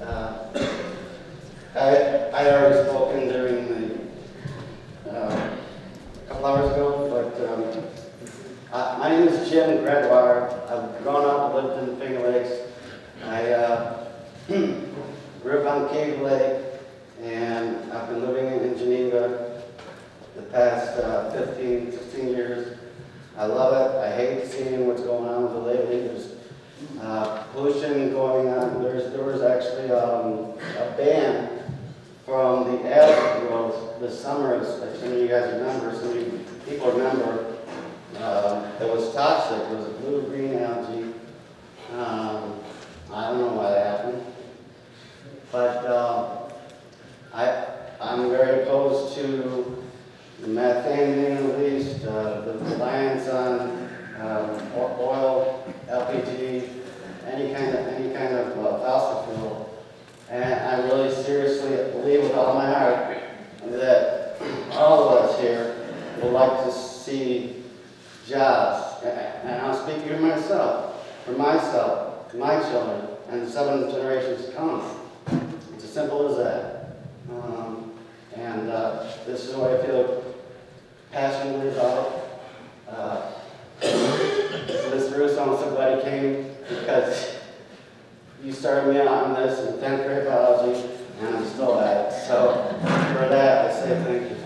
Uh, I, I already spoken during the, uh, a couple hours ago, but, um, my name is Jim Gregoire. I've grown up, lived in the Finger Lakes. I, uh, grew up on Cave Lake, and I've been living in Geneva the past, uh, 15, 16 years. I love it. I hate seeing what's going on with the lately. There's uh, pollution going on. There's, there was actually um, a ban from the algae this summer, as some of you guys remember, some of you people remember, um, it was toxic. It was a blue-green algae. Um, I don't know why that happened. But um, I, I'm very opposed to methane being released, uh, the reliance on um, oil, LPG, any kind of uh, fossil fuel. And I really seriously believe with all my heart that all of us here would like to see jobs. And I'm speaking for myself, for myself, my children, and seven generations to come. It's as simple as that. Um, And uh, this is what I feel passionately about. I'm so glad you came because you started me out on this in 10th grade biology and I'm still at it. So for that, I say thank you.